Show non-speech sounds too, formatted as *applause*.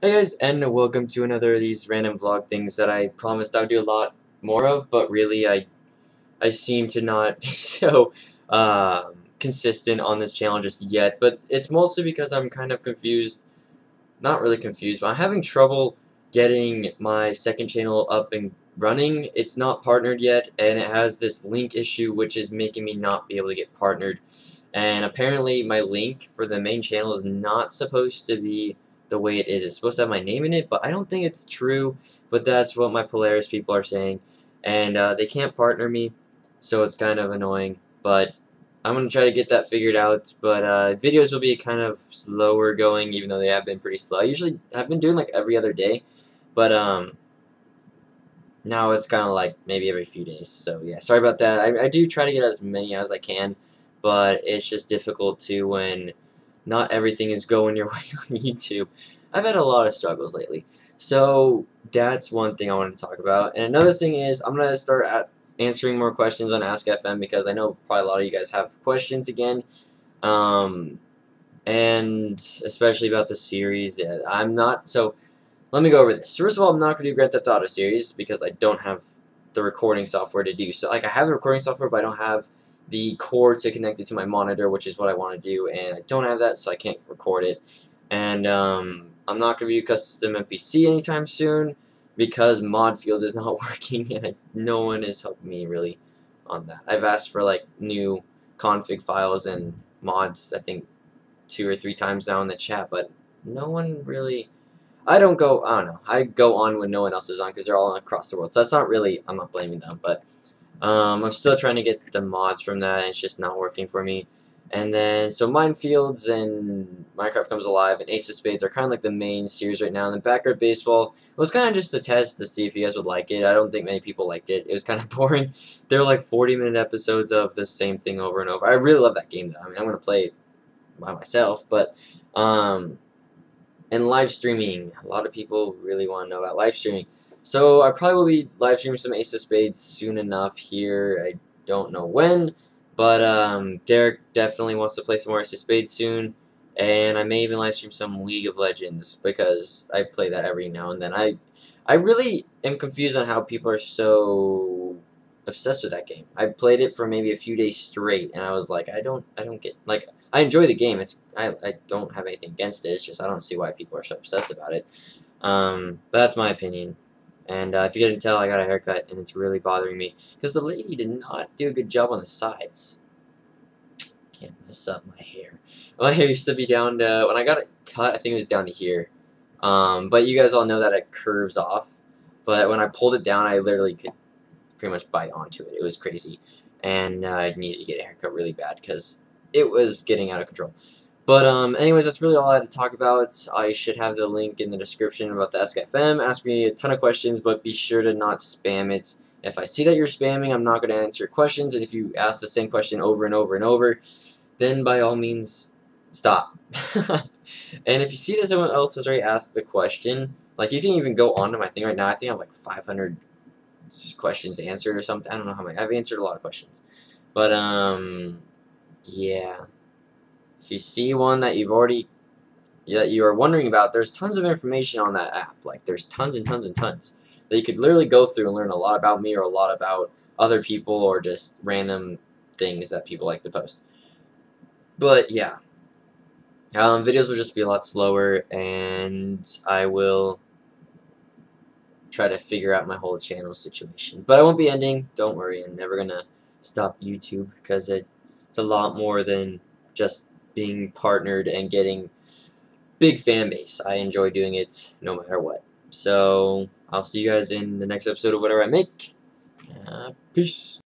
Hey guys, and welcome to another of these random vlog things that I promised I would do a lot more of, but really I I seem to not *laughs* be so um, consistent on this channel just yet, but it's mostly because I'm kind of confused, not really confused, but I'm having trouble getting my second channel up and running. It's not partnered yet, and it has this link issue which is making me not be able to get partnered, and apparently my link for the main channel is not supposed to be the way it is. It's supposed to have my name in it, but I don't think it's true. But that's what my Polaris people are saying. And uh, they can't partner me, so it's kind of annoying. But I'm going to try to get that figured out. But uh, videos will be kind of slower going, even though they have been pretty slow. I usually have been doing like every other day. But um, now it's kind of like maybe every few days. So yeah, sorry about that. I, I do try to get as many as I can. But it's just difficult to when not everything is going your *laughs* way on YouTube. I've had a lot of struggles lately. So that's one thing I want to talk about. And another thing is I'm going to start answering more questions on Ask FM because I know probably a lot of you guys have questions again. Um, and especially about the series. Yeah, I'm not, so let me go over this. First of all, I'm not going to do Grand Theft Auto series because I don't have the recording software to do. So like I have the recording software, but I don't have the cord to connect it to my monitor, which is what I want to do, and I don't have that, so I can't record it. And um, I'm not going to do custom NPC anytime soon because Modfield is not *laughs* working, and I, no one is helping me really on that. I've asked for like new config files and mods, I think two or three times now in the chat, but no one really. I don't go. I don't know. I go on when no one else is on because they're all across the world. So that's not really. I'm not blaming them, but um, I'm still trying to get the mods from that, and it's just not working for me. And then, so Minefields and Minecraft Comes Alive and Ace of Spades are kind of like the main series right now. And then Backyard Baseball was kind of just a test to see if you guys would like it. I don't think many people liked it. It was kind of *laughs* boring. They're like 40 minute episodes of the same thing over and over. I really love that game though. I mean, I'm going to play it by myself, but, um, and live streaming. A lot of people really want to know about live streaming. So I probably will be live streaming some Ace of Spades soon enough here. I don't know when, but um, Derek definitely wants to play some more Ace of Spades soon. And I may even live stream some League of Legends because I play that every now and then. I I really am confused on how people are so obsessed with that game. I played it for maybe a few days straight, and I was like, I don't, I don't get like. I enjoy the game. It's I, I don't have anything against it. It's just I don't see why people are so obsessed about it. Um, but that's my opinion. And uh, if you couldn't tell, I got a haircut, and it's really bothering me. Because the lady did not do a good job on the sides. Can't mess up my hair. *laughs* My hair used to be down to, when I got it cut, I think it was down to here. Um, but you guys all know that it curves off. But when I pulled it down, I literally could pretty much bite onto it. It was crazy. And uh, I needed to get a haircut really bad because it was getting out of control. But um, anyways, that's really all I had to talk about. I should have the link in the description about the AskFM. Ask me a ton of questions, but be sure to not spam it. If I see that you're spamming, I'm not going to answer your questions. And if you ask the same question over and over and over, then by all means, stop. *laughs* and if you see that someone else has already asked the question, like you can even go onto my thing right now. I think I have like 500 questions answered or something. I don't know how many. I've answered a lot of questions. But, um, yeah. If you see one that you've already that you are wondering about, there's tons of information on that app. Like there's tons and tons and tons that you could literally go through and learn a lot about me or a lot about other people or just random things that people like to post. But yeah, um, videos will just be a lot slower, and I will try to figure out my whole channel situation. But I won't be ending. Don't worry. I'm never gonna stop YouTube because it, it's a lot more than just being partnered and getting big fan base. I enjoy doing it no matter what. So I'll see you guys in the next episode of whatever I make. Uh, peace.